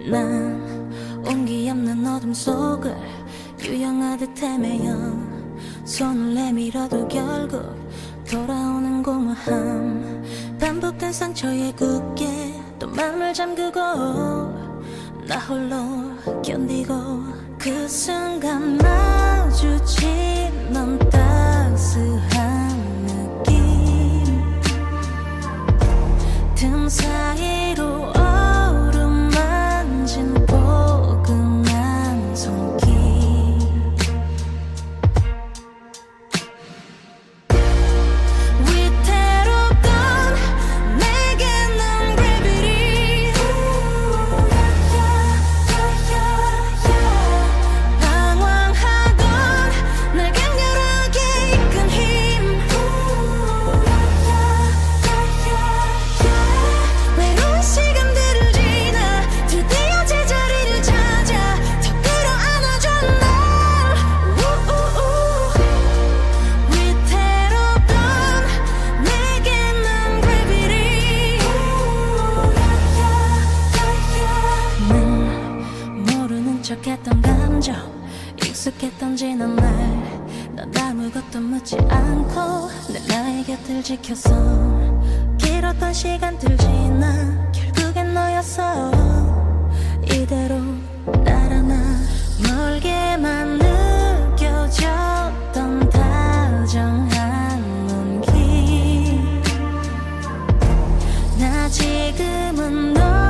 난 온기 없는 어둠 속을 유영하듯 헤매여 손을 내밀어도 결국 돌아오는 공허함. 반복된 상처에 굳게 또 맘을 잠그고 나 홀로 견디고 그 순간 마주친 넌 따스한 느낌. 틈 사이 익숙했던 지난 날난 아무것도 묻지 않고 내 나의 곁을 지켰어 길었던 시간들 지나 결국엔 너였어. 이대로 날아나 멀게만 느껴졌던 다정한 눈길. 나 지금은 너